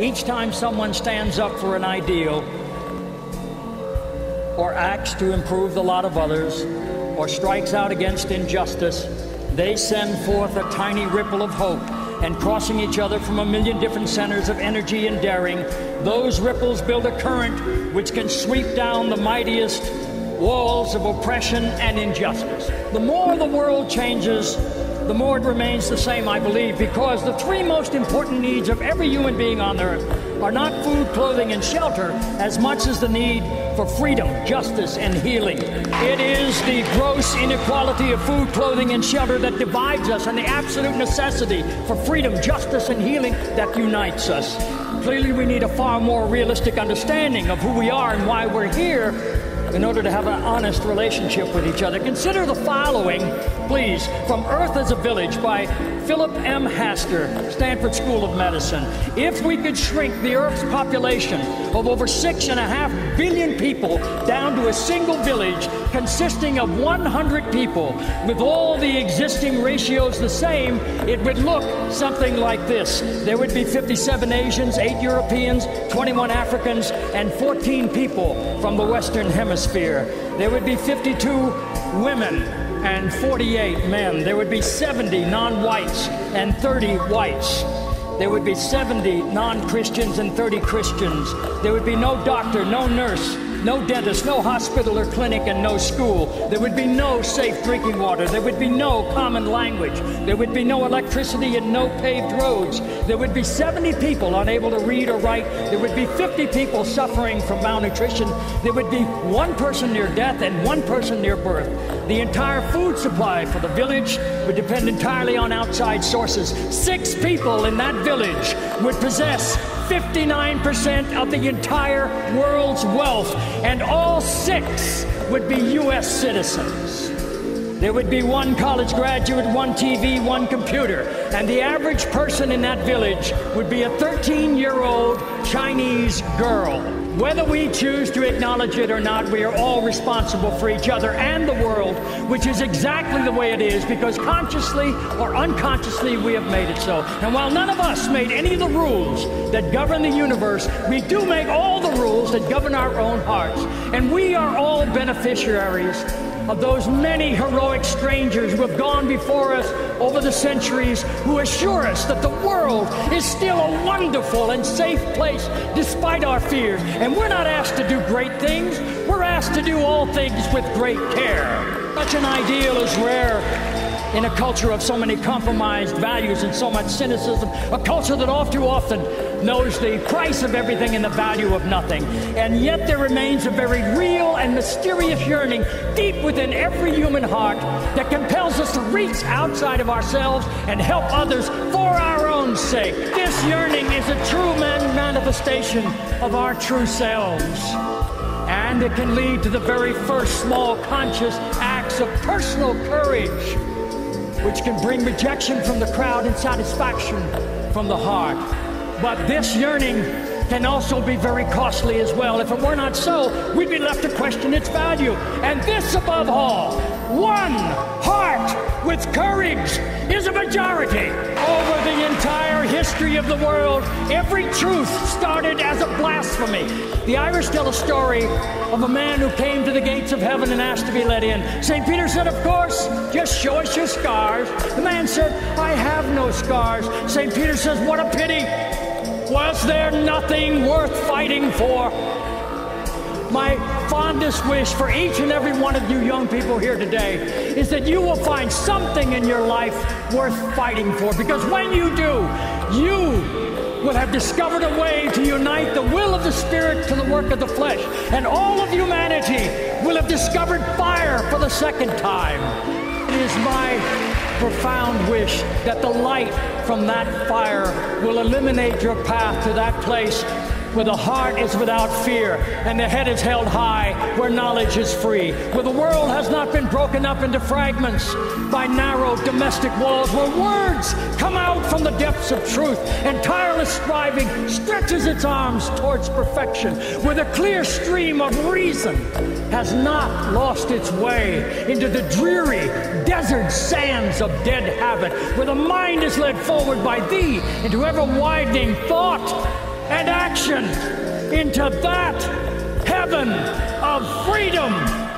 Each time someone stands up for an ideal or acts to improve the lot of others or strikes out against injustice, they send forth a tiny ripple of hope and crossing each other from a million different centers of energy and daring, those ripples build a current which can sweep down the mightiest walls of oppression and injustice. The more the world changes, the more it remains the same, I believe, because the three most important needs of every human being on earth are not food, clothing, and shelter as much as the need for freedom, justice, and healing. It is the gross inequality of food, clothing, and shelter that divides us, and the absolute necessity for freedom, justice, and healing that unites us. Clearly, we need a far more realistic understanding of who we are and why we're here in order to have an honest relationship with each other. Consider the following, please, from Earth as a Village by Philip M. Harter, Stanford School of Medicine. If we could shrink the Earth's population of over six and a half billion people down to a single village consisting of 100 people with all the existing ratios the same, it would look something like this. There would be 57 Asians, 8 Europeans, 21 Africans, and 14 people from the Western Hemisphere. There would be 52 women and 48 men. There would be 70 non whites and 30 whites. There would be 70 non Christians and 30 Christians. There would be no doctor, no nurse, no dentist, no hospital or clinic, and no school. There would be no safe drinking water. There would be no common language. There would be no electricity and no paved roads. There would be 70 people unable to read or write. There would be 50 people suffering from malnutrition. There would be one person near death and one person near birth. The entire food supply for the village would depend entirely on outside sources. Six people in that village would possess 59% of the entire world's wealth, and all six would be U.S. citizens. There would be one college graduate, one TV, one computer, and the average person in that village would be a 13 year old Chinese girl. Whether we choose to acknowledge it or not, we are all responsible for each other and the world, which is exactly the way it is because consciously or unconsciously we have made it so. And while none of us made any of the rules that govern the universe, we do make all the rules that govern our own hearts. And we are all beneficiaries of those many heroic strangers who have gone before us over the centuries who assure us that the world is still a wonderful and safe place despite our fears. And we're not asked to do great things, we're asked to do all things with great care. Such an ideal is rare in a culture of so many compromised values and so much cynicism, a culture that all too often knows the price of everything and the value of nothing. And yet there remains a very real and mysterious yearning deep within every human heart that compels us to reach outside of ourselves and help others for our own sake. This yearning is a true man- manifestation of our true selves. And it can lead to the very first small conscious acts of personal courage which can bring rejection from the crowd and satisfaction from the heart. But this yearning can also be very costly as well. If it were not so, we'd be left to question its value. And this, above all, one heart with courage is a majority. Over the entire history of the world, every truth started as a blasphemy. The Irish tell a story of a man who came to the gates of heaven and asked to be let in. St. Peter said, Of course, just show us your scars. The man said, I have no scars. St. Peter says, What a pity. Was there nothing worth fighting for? My fondest wish for each and every one of you young people here today is that you will find something in your life worth fighting for. Because when you do, you will have discovered a way to unite the will of the Spirit to the work of the flesh. And all of humanity will have discovered fire for the second time. It is my profound wish that the light from that fire will illuminate your path to that place where the heart is without fear and the head is held high, where knowledge is free, where the world has not been broken up into fragments by narrow domestic walls, where words come out from the depths of truth and tireless striving stretches its arms towards perfection, where the clear stream of reason has not lost its way into the dreary desert sands of dead habit, where the mind is led forward by thee into ever widening thought into that heaven of freedom